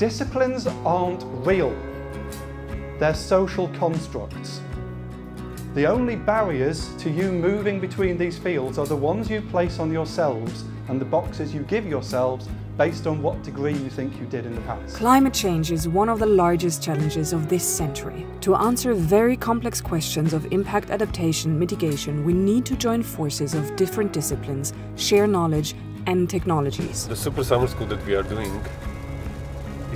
Disciplines aren't real. They're social constructs. The only barriers to you moving between these fields are the ones you place on yourselves and the boxes you give yourselves based on what degree you think you did in the past. Climate change is one of the largest challenges of this century. To answer very complex questions of impact adaptation mitigation, we need to join forces of different disciplines, share knowledge and technologies. The Super Summer School that we are doing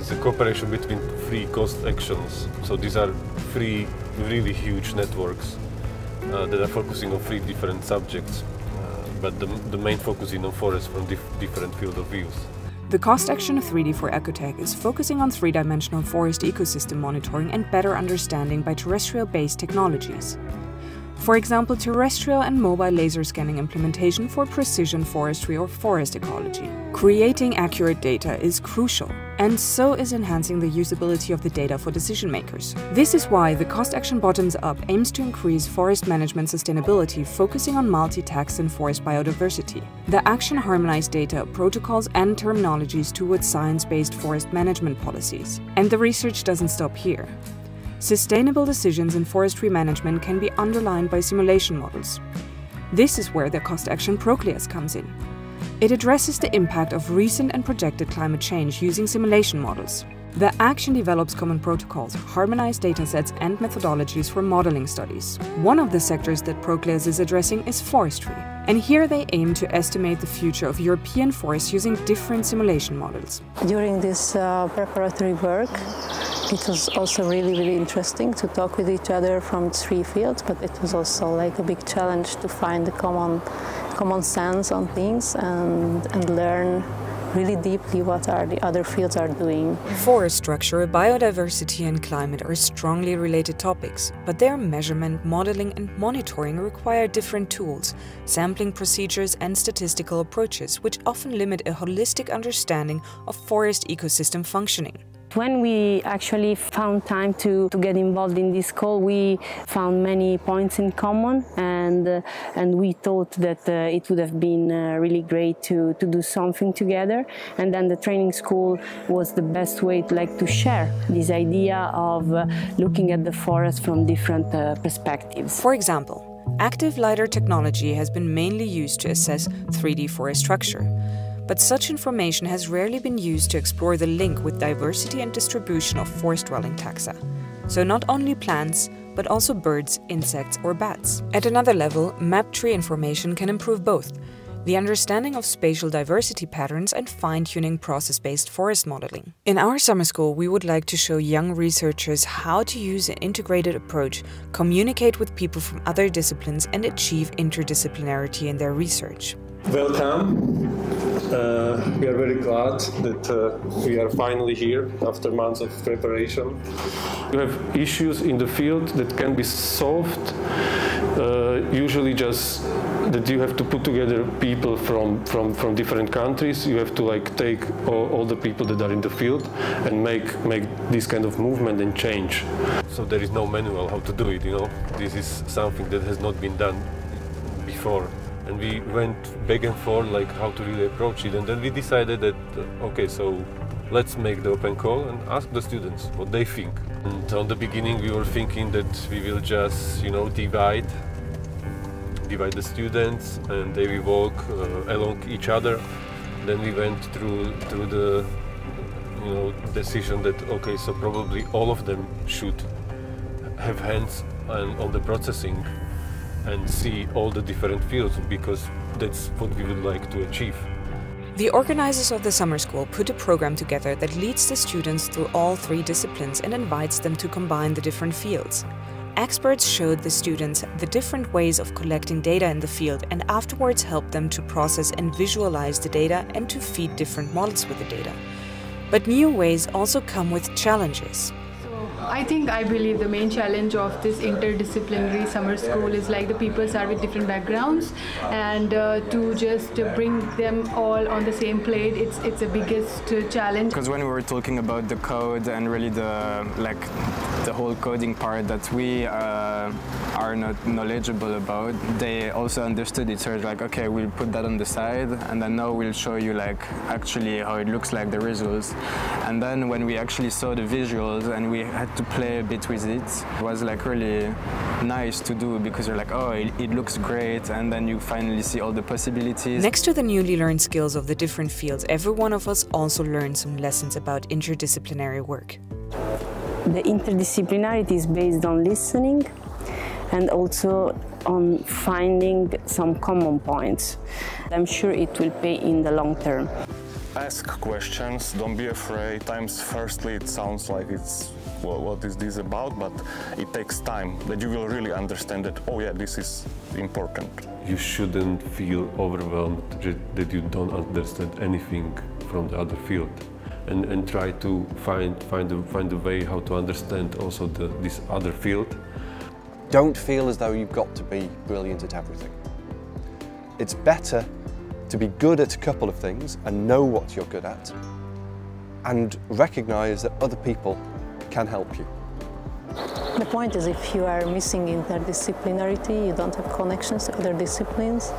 is a cooperation between three cost actions. So these are three really huge networks uh, that are focusing on three different subjects. Uh, but the, the main focus is on forests from dif different field of views. The cost action of 3D for Ecotech is focusing on three-dimensional forest ecosystem monitoring and better understanding by terrestrial-based technologies. For example, terrestrial and mobile laser scanning implementation for precision forestry or forest ecology. Creating accurate data is crucial, and so is enhancing the usability of the data for decision makers. This is why the Cost Action Bottoms Up aims to increase forest management sustainability, focusing on multi-taxon forest biodiversity. The action harmonized data, protocols, and terminologies towards science-based forest management policies. And the research doesn't stop here. Sustainable decisions in forestry management can be underlined by simulation models. This is where the cost action PROCLIAS comes in. It addresses the impact of recent and projected climate change using simulation models. The action develops common protocols, harmonized datasets and methodologies for modeling studies. One of the sectors that PROCLIAS is addressing is forestry. And here they aim to estimate the future of European forests using different simulation models. During this uh, preparatory work, it was also really, really interesting to talk with each other from three fields, but it was also like a big challenge to find the common, common sense on things and, and learn really deeply what are the other fields are doing. Forest structure, biodiversity and climate are strongly related topics, but their measurement, modeling and monitoring require different tools, sampling procedures and statistical approaches which often limit a holistic understanding of forest ecosystem functioning. When we actually found time to, to get involved in this call, we found many points in common and, uh, and we thought that uh, it would have been uh, really great to, to do something together. And then the training school was the best way to, like, to share this idea of uh, looking at the forest from different uh, perspectives. For example, active LiDAR technology has been mainly used to assess 3D forest structure but such information has rarely been used to explore the link with diversity and distribution of forest-dwelling taxa. So not only plants, but also birds, insects or bats. At another level, map tree information can improve both, the understanding of spatial diversity patterns and fine-tuning process-based forest modeling. In our summer school, we would like to show young researchers how to use an integrated approach, communicate with people from other disciplines and achieve interdisciplinarity in their research. Welcome. We are very glad that uh, we are finally here after months of preparation. You have issues in the field that can be solved, uh, usually just that you have to put together people from, from, from different countries. You have to like take all, all the people that are in the field and make, make this kind of movement and change. So there is no manual how to do it, you know. This is something that has not been done before and we went back and forth like how to really approach it. And then we decided that uh, okay so let's make the open call and ask the students what they think. And on the beginning we were thinking that we will just you know divide divide the students and they will walk uh, along each other. Then we went through through the you know decision that okay so probably all of them should have hands on, on the processing and see all the different fields because that's what we would like to achieve. The organizers of the summer school put a program together that leads the students through all three disciplines and invites them to combine the different fields. Experts showed the students the different ways of collecting data in the field and afterwards helped them to process and visualize the data and to feed different models with the data. But new ways also come with challenges. I think I believe the main challenge of this interdisciplinary summer school is like the people are with different backgrounds and uh, to just bring them all on the same plate it's it's the biggest challenge. Because when we were talking about the code and really the like the whole coding part that we uh, are not knowledgeable about they also understood it so it's like okay we'll put that on the side and then now we'll show you like actually how it looks like the results and then when we actually saw the visuals and we had to play a bit with it. It was like really nice to do because you're like, oh, it, it, looks great, and then you finally see all the possibilities. Next to the newly learned skills of the different fields, every one of us also learned some lessons about interdisciplinary work. The interdisciplinarity is based on listening and also on finding some common points. I'm sure it will pay in the long term. Ask questions, don't be afraid. Times firstly it sounds like it's well, what is this about, but it takes time that you will really understand that, oh yeah, this is important. You shouldn't feel overwhelmed that you don't understand anything from the other field. And, and try to find, find, a, find a way how to understand also the, this other field. Don't feel as though you've got to be brilliant at everything. It's better to be good at a couple of things and know what you're good at and recognise that other people can help you. The point is if you are missing interdisciplinarity, you don't have connections to other disciplines,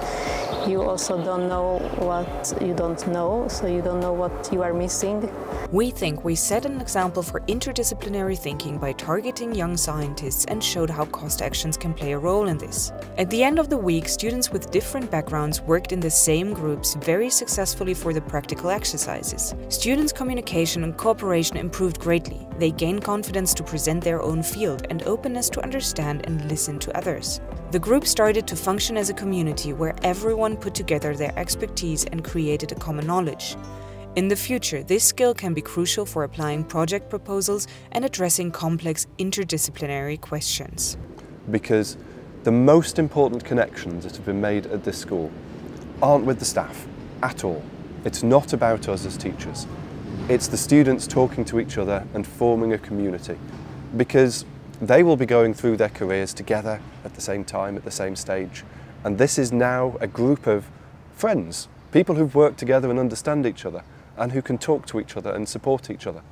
you also don't know what you don't know, so you don't know what you are missing. We think we set an example for interdisciplinary thinking by targeting young scientists and showed how cost actions can play a role in this. At the end of the week, students with different backgrounds worked in the same groups very successfully for the practical exercises. Students' communication and cooperation improved greatly. They gained confidence to present their own field and openness to understand and listen to others. The group started to function as a community where everyone put together their expertise and created a common knowledge. In the future, this skill can be crucial for applying project proposals and addressing complex interdisciplinary questions. Because the most important connections that have been made at this school aren't with the staff at all. It's not about us as teachers. It's the students talking to each other and forming a community. Because they will be going through their careers together at the same time, at the same stage. And this is now a group of friends, people who've worked together and understand each other, and who can talk to each other and support each other.